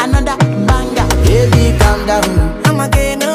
another banger. Baby, calm down. I'm again.